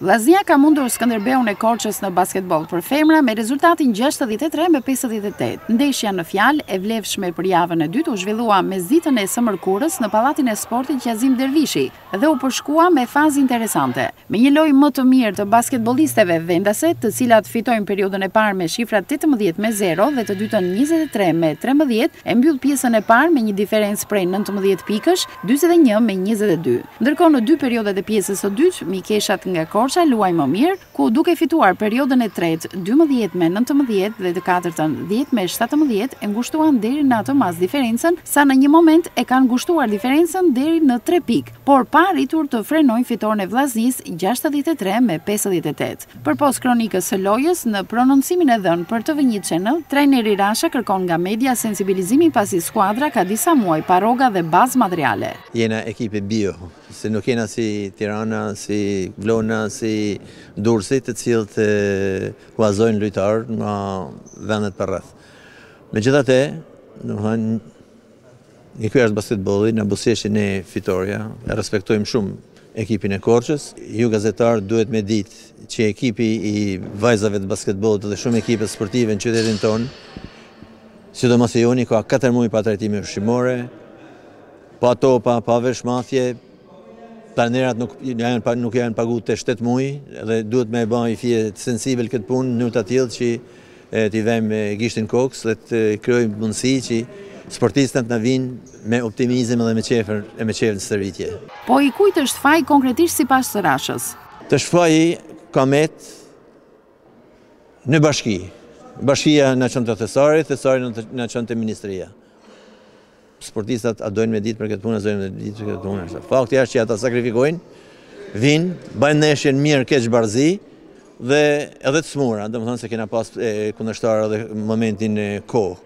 Vllaznia ka mundur Skënderbeun e Korçës në basketboll për femra me rezultatin gjashtëdhjetë e tre me pesëdhjetë e tetë. Ndeshja në fjalë e vlefshme për javën e dytë u zhvillua mesditën e së mërkurës në Pallatin e Sportit Qazim Dervishi dhe u përshkua me fazë interesante, me një lojë më të mirë të basketbollisteve vendase, të cilat fitojnë periodën e parë me shifrat tetëmbëdhjetë me zero dhe të dytën njëzet e tre me trembëdhjetë, e mbyllur pjesën e parë me një diferencë prej nëntëmbëdhjetë pikësh, dyzet e një me njëzet e dy. Ndërkohë në dy periodat e pjesës së dytë, mikeshat nga Korça luajnë më mirë, ku duke fituar periodën e tretë dymbëdhjetë me nëntëmbëdhjetë dhe të katërtën dhjetë me shtatëmbëdhjetë e ngushtuan deri në atë masë diferencën sa në një moment e kanë ngushtuar diferencën deri në tre pikë, por pa arritur të frenojnë fitoren e Vllaznisë gjashtëdhjetë e tre me pesëdhjetë e tetë. Përpos kronikës së lojës, në prononcimin e dhënë për TV një Channel, trajneri Rasha kërkon nga media sensibilizimin pasi skuadra ka disa muaj pa rroga dhe bazë materiale. Jena ekipe bio, se nuk jena si Tirana, si Vlona, si Durrësi, të cilët huazojnë lojtarë nga vendet përreth. Megjithatë, domethënë, E ky është basketbolli, na buzëqeshi ne fitorja, e respektojmë shumë ekipin e Korçës. Ju gazetarë duhet me ditë që ekipi i vajzave të basketbollit dhe shumë ekipe sportive në qytetin tonë, sidomos e joni ka katër muaj pa trajtime ushqimore, pa topa, pa veshmathje, trajnerët nuk janë nuk janë pagu tash shtatë muaj dhe duhet me e ba një fije sensibel këtë punë në mënyrë të tillë që t'i vejmë gishtin kokës dhe të krijojmë mundësi që sportistat na vijnë me optimizëm dhe me qejf e me qejf në stërvitje. Po i kujt është faji konkretisht sipas Rashës? Tash faji ka met në bashki. Bashkia na çon te Thesari, Thesari na çon te ministria. Sportistat a dojnë me ditë për këtë punë, a s'dojnë me ditë për këtë punë. Fakti është që ata sakrifikojnë, vijnë, bajnë neshjen mirë, keq, barazi, dhe edhe të smura, domethanë se kena pas kundërshtar edhe momentin kohë,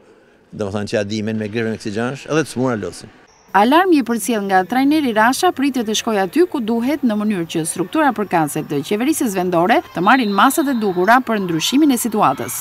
domethanë që ka dimën me gripe e kësi gjanash, edhe të smura losin. Alarmi i përcjellë nga trajneri Rasha pritet të shkojë aty ku duhet në mënyrë që strukturat përkatëse të qeverisjes vendore të marrin masat e duhura për ndryshimin e situatës.